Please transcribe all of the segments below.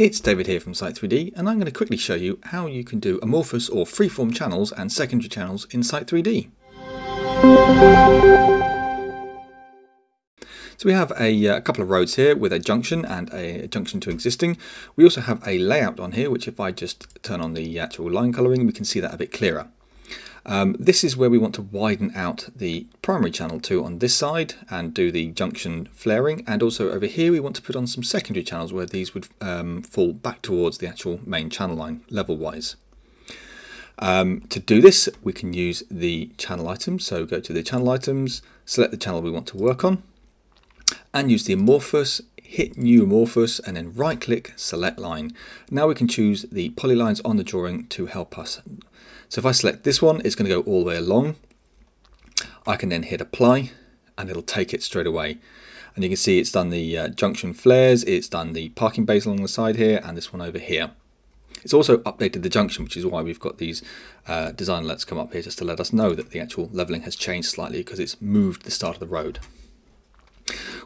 It's David here from Site3D and I'm going to quickly show you how you can do amorphous or freeform channels and secondary channels in Site3D. So we have a, a, uh, couple of roads here with a junction and a, junction to existing. We also have a layout on here which if I just turn on the actual line colouring we can see that a bit clearer. Um, this is where we want to widen out the primary channel to on this side and do the junction flaring and also over here we want to put on some secondary channels where these would um, fall back towards the actual main channel line level wise. Um, to do this we can use the channel items so go to the channel items select the channel we want to work on and use the amorphous hit new amorphous and then right click select line. Now we can choose the polylines on the drawing to help us. So if I select this one, it's going to go all the way along. I can then hit apply and it'll take it straight away. And you can see it's done the uh, junction flares, it's done the parking bays along the side here and this one over here. It's also updated the junction, which is why we've got these uh, design alerts come up here just to let us know that the actual leveling has changed slightly because it's moved the start of the road.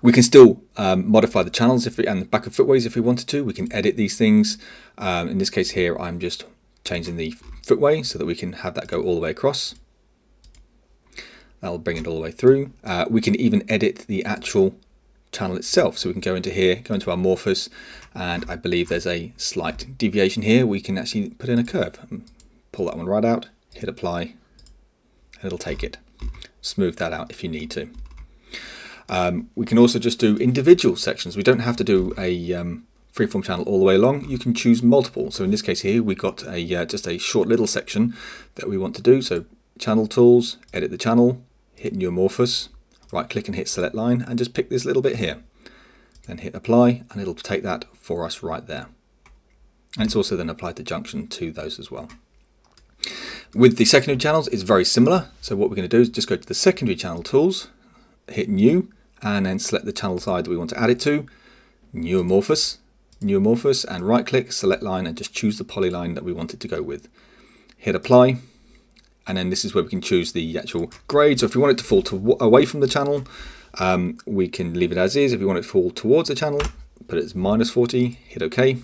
We can still um, modify the channels if we, and the back of footways if we wanted to. We can edit these things. Um, in this case here, I'm just changing the footway so that we can have that go all the way across. That'll bring it all the way through. Uh, we can even edit the actual channel itself. So we can go into here, go into amorphous, and I believe there's a slight deviation here. We can actually put in a curve. Pull that one right out, hit apply, and it'll take it. Smooth that out if you need to. Um, we can also just do individual sections. We don't have to do a um, freeform channel all the way along. You can choose multiple. So in this case here, we got a uh, just a short little section that we want to do. So channel tools, edit the channel, hit new amorphous, right click and hit select line and just pick this little bit here. Then hit apply and it'll take that for us right there. And it's also then applied the junction to those as well. With the secondary channels, it's very similar. So what we're going to do is just go to the secondary channel tools, hit new, and then select the channel side that we want to add it to, new amorphous, new amorphous, and right click, select line, and just choose the polyline that we want it to go with. Hit apply, and then this is where we can choose the actual grade. So if we want it to fall to, away from the channel, um, we can leave it as is. If we want it to fall towards the channel, put it as minus 40, hit OK,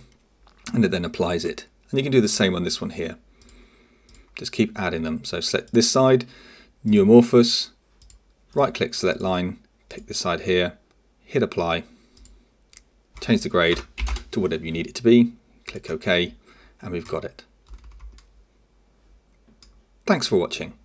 and it then applies it. And you can do the same on this one here. Just keep adding them. So select this side, new amorphous, right click select line, pick this side here, hit apply, change the grade to whatever you need it to be, click OK, and we've got it. Thanks for watching.